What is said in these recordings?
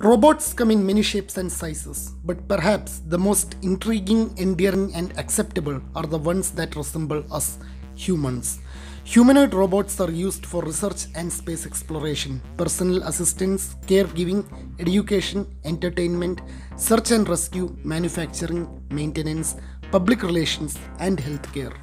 Robots come in many shapes and sizes, but perhaps the most intriguing, endearing, and acceptable are the ones that resemble us humans. Humanoid robots are used for research and space exploration, personal assistance, caregiving, education, entertainment, search and rescue, manufacturing, maintenance, public relations, and healthcare.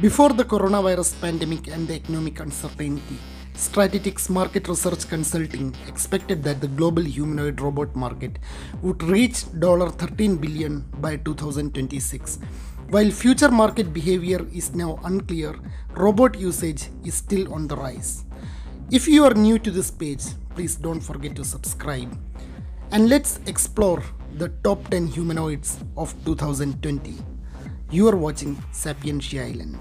Before the coronavirus pandemic and the economic uncertainty, Stratistics Market Research Consulting expected that the global humanoid robot market would reach $13 billion by 2026. While future market behavior is now unclear, robot usage is still on the rise. If you are new to this page, please don't forget to subscribe. And let's explore the top 10 humanoids of 2020. You are watching Sapientia Island.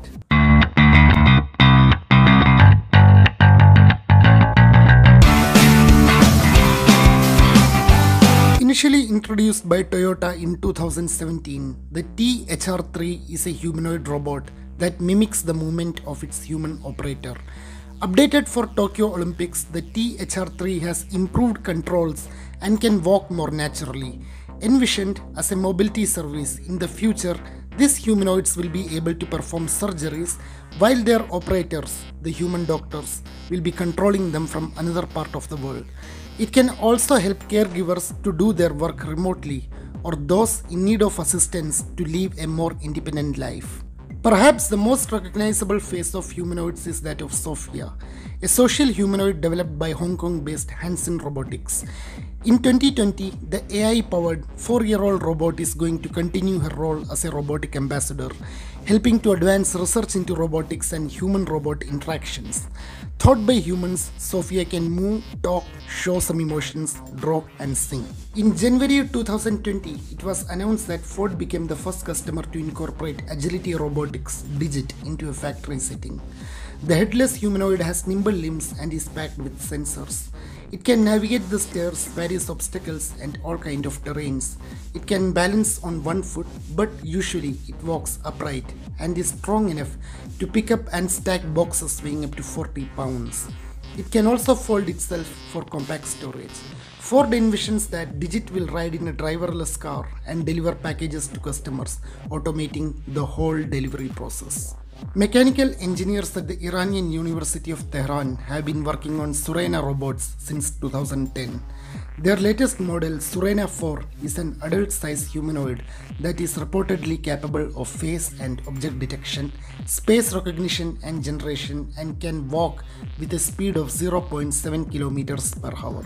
Introduced by Toyota in 2017, the THR3 is a humanoid robot that mimics the movement of its human operator. Updated for Tokyo Olympics, the THR3 has improved controls and can walk more naturally. Envisioned as a mobility service in the future, these humanoids will be able to perform surgeries while their operators, the human doctors, will be controlling them from another part of the world. It can also help caregivers to do their work remotely or those in need of assistance to live a more independent life. Perhaps the most recognizable face of humanoids is that of Sophia, a social humanoid developed by Hong Kong based Hanson Robotics. In 2020, the AI powered 4 year old robot is going to continue her role as a robotic ambassador, helping to advance research into robotics and human robot interactions. Thought by humans, Sophia can move, talk, show some emotions, draw, and sing. In January 2020, it was announced that Ford became the first customer to incorporate Agility Robotics Digit into a factory setting. The headless humanoid has nimble limbs and is packed with sensors. It can navigate the stairs, various obstacles, and all kind of terrains. It can balance on one foot, but usually it walks upright and is strong enough to pick up and stack boxes weighing up to 40 pounds. It can also fold itself for compact storage. Ford envisions that Digit will ride in a driverless car and deliver packages to customers, automating the whole delivery process. Mechanical engineers at the Iranian University of Tehran have been working on Surena robots since 2010. Their latest model, Surena 4, is an adult sized humanoid that is reportedly capable of face and object detection, space recognition and generation, and can walk with a speed of 0.7 kilometers per hour.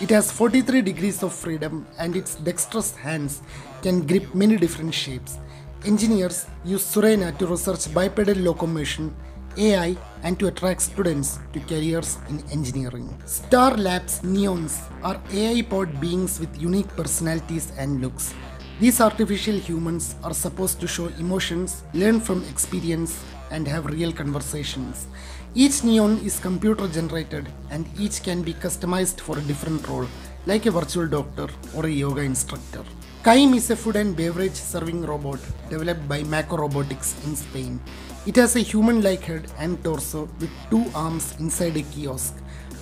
It has 43 degrees of freedom and its dexterous hands can grip many different shapes. Engineers use Surena to research bipedal locomotion, AI, and to attract students to careers in engineering. Star Labs Neons are AI powered beings with unique personalities and looks. These artificial humans are supposed to show emotions, learn from experience, and have real conversations. Each neon is computer generated and each can be customized for a different role, like a virtual doctor or a yoga instructor. Kime is a food and beverage serving robot developed by Macco Robotics in Spain. It has a human like head and torso with two arms inside a kiosk.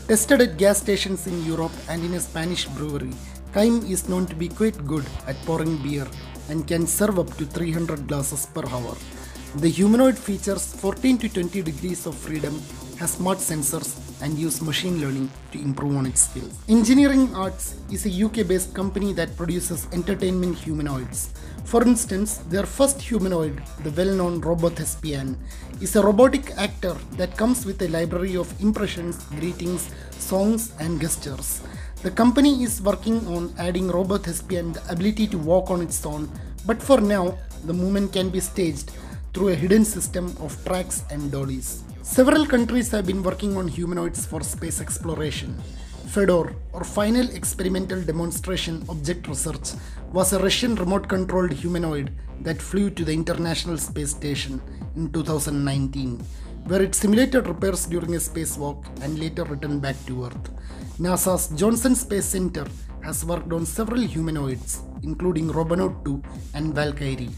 Tested at gas stations in Europe and in a Spanish brewery, Kime is known to be quite good at pouring beer and can serve up to 300 glasses per hour. The humanoid features 14 to 20 degrees of freedom, has smart sensors, and use machine learning to improve on its skills. Engineered Arts is a UK based company that produces entertainment humanoids. For instance, their first humanoid, the well known Robothespian, is a robotic actor that comes with a library of impressions, greetings, songs, and gestures. The company is working on adding Robothespian the ability to walk on its own, but for now, the movement can be staged through a hidden system of tracks and dollies. Several countries have been working on humanoids for space exploration. Fedor, or Final Experimental Demonstration Object Research, was a Russian remote controlled humanoid that flew to the International Space Station in 2019, where it simulated repairs during a spacewalk and later returned back to Earth. NASA's Johnson Space Center has worked on several humanoids, including Robonaut 2 and Valkyrie.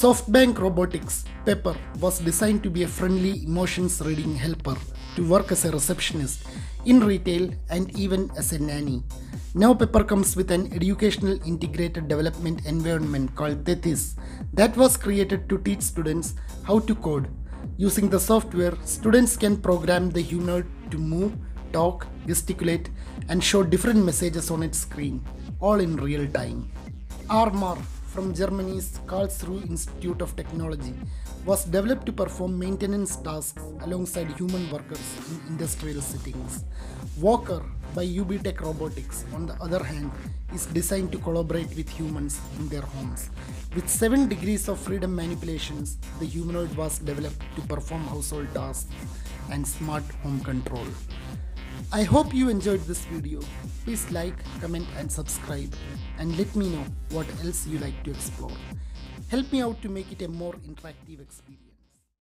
SoftBank Robotics Pepper was designed to be a friendly emotions reading helper to work as a receptionist, in retail, and even as a nanny. Now Pepper comes with an educational integrated development environment called Tethys that was created to teach students how to code. Using the software, students can program the humanoid to move, talk, gesticulate, and show different messages on its screen, all in real time. ARMAR from Germany's Karlsruhe Institute of Technology was developed to perform maintenance tasks alongside human workers in industrial settings. Walker by UBTech Robotics, on the other hand, is designed to collaborate with humans in their homes. With 7 degrees of freedom manipulations, the humanoid was developed to perform household tasks and smart home control. I hope you enjoyed this video. Please like, comment and subscribe and let me know what else you like to explore. Help me out to make it a more interactive experience.